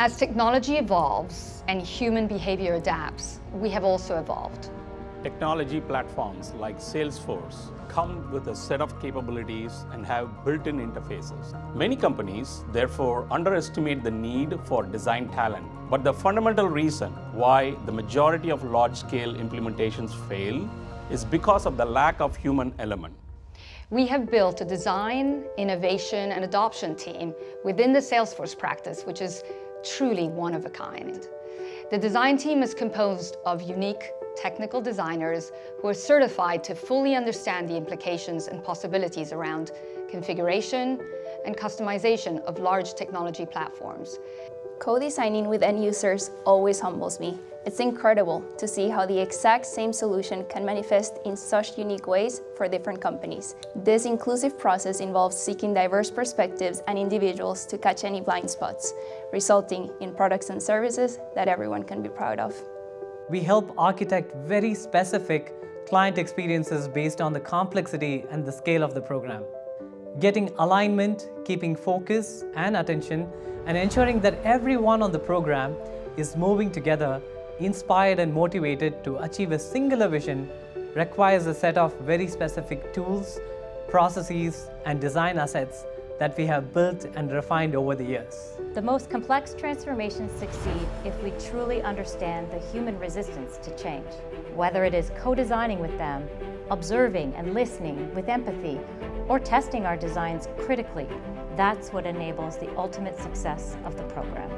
As technology evolves and human behavior adapts, we have also evolved. Technology platforms like Salesforce come with a set of capabilities and have built-in interfaces. Many companies, therefore, underestimate the need for design talent. But the fundamental reason why the majority of large-scale implementations fail is because of the lack of human element. We have built a design, innovation, and adoption team within the Salesforce practice, which is truly one of a kind. The design team is composed of unique technical designers who are certified to fully understand the implications and possibilities around configuration and customization of large technology platforms. Co-designing with end users always humbles me. It's incredible to see how the exact same solution can manifest in such unique ways for different companies. This inclusive process involves seeking diverse perspectives and individuals to catch any blind spots, resulting in products and services that everyone can be proud of. We help architect very specific client experiences based on the complexity and the scale of the program. Getting alignment, keeping focus and attention, and ensuring that everyone on the program is moving together, inspired and motivated to achieve a singular vision requires a set of very specific tools, processes, and design assets that we have built and refined over the years. The most complex transformations succeed if we truly understand the human resistance to change. Whether it is co-designing with them, observing and listening with empathy, or testing our designs critically, that's what enables the ultimate success of the program.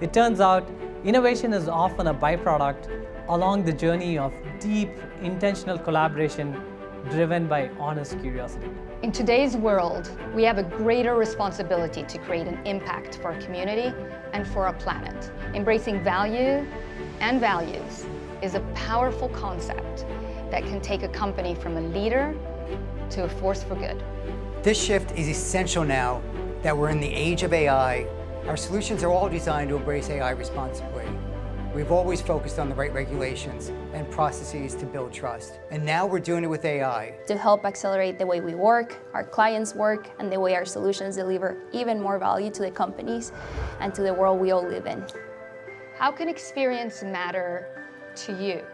It turns out innovation is often a byproduct along the journey of deep, intentional collaboration driven by honest curiosity. In today's world, we have a greater responsibility to create an impact for our community and for our planet. Embracing value and values is a powerful concept that can take a company from a leader to a force for good. This shift is essential now that we're in the age of AI. Our solutions are all designed to embrace AI responsibly. We've always focused on the right regulations and processes to build trust. And now we're doing it with AI. To help accelerate the way we work, our clients work, and the way our solutions deliver even more value to the companies and to the world we all live in. How can experience matter to you?